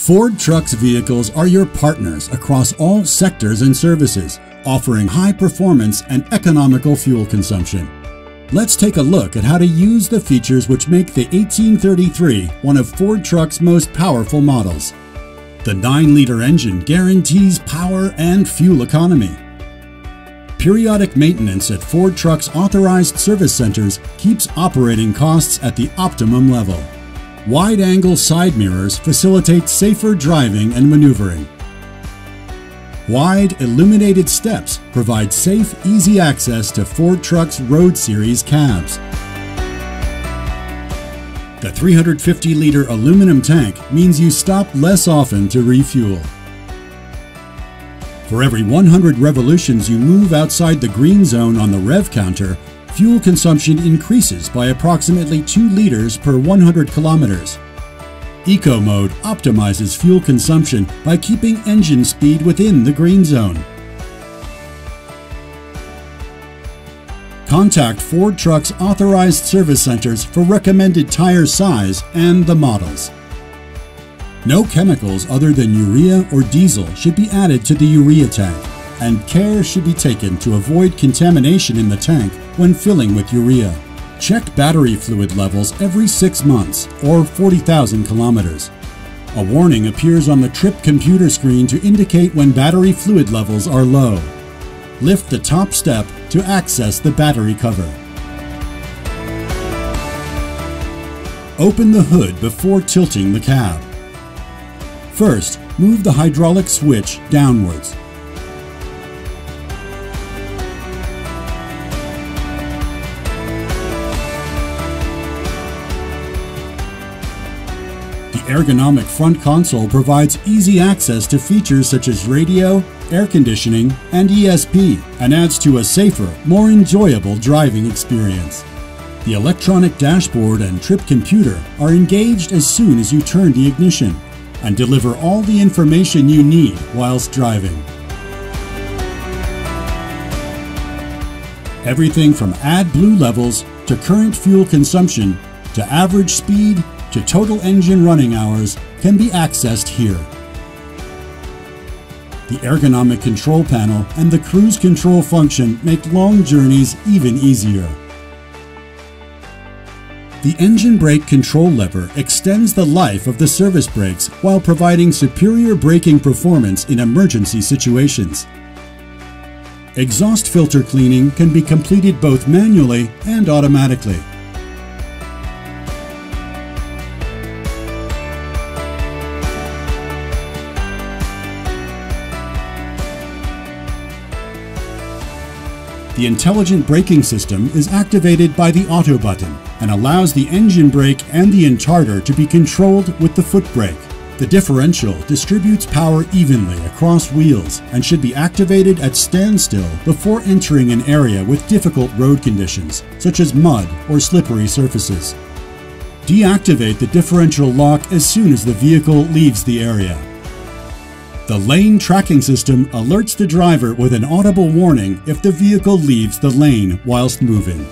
Ford Trucks vehicles are your partners across all sectors and services, offering high performance and economical fuel consumption. Let's take a look at how to use the features which make the 1833 one of Ford Trucks' most powerful models. The 9-liter engine guarantees power and fuel economy. Periodic maintenance at Ford Trucks authorized service centers keeps operating costs at the optimum level. Wide-angle side mirrors facilitate safer driving and maneuvering. Wide, illuminated steps provide safe, easy access to Ford Trucks Road Series cabs. The 350-liter aluminum tank means you stop less often to refuel. For every 100 revolutions you move outside the green zone on the rev counter, fuel consumption increases by approximately 2 liters per 100 kilometers. Eco Mode optimizes fuel consumption by keeping engine speed within the green zone. Contact Ford Trucks authorized service centers for recommended tire size and the models. No chemicals other than urea or diesel should be added to the urea tank and care should be taken to avoid contamination in the tank when filling with urea. Check battery fluid levels every 6 months or 40,000 kilometers. A warning appears on the trip computer screen to indicate when battery fluid levels are low. Lift the top step to access the battery cover. Open the hood before tilting the cab. First, move the hydraulic switch downwards. Ergonomic front console provides easy access to features such as radio, air conditioning, and ESP, and adds to a safer, more enjoyable driving experience. The electronic dashboard and trip computer are engaged as soon as you turn the ignition and deliver all the information you need whilst driving. Everything from AdBlue levels to current fuel consumption to average speed to total engine running hours can be accessed here. The ergonomic control panel and the cruise control function make long journeys even easier. The engine brake control lever extends the life of the service brakes while providing superior braking performance in emergency situations. Exhaust filter cleaning can be completed both manually and automatically. The intelligent braking system is activated by the auto button and allows the engine brake and the intarder to be controlled with the foot brake. The differential distributes power evenly across wheels and should be activated at standstill before entering an area with difficult road conditions, such as mud or slippery surfaces. Deactivate the differential lock as soon as the vehicle leaves the area. The lane tracking system alerts the driver with an audible warning if the vehicle leaves the lane whilst moving.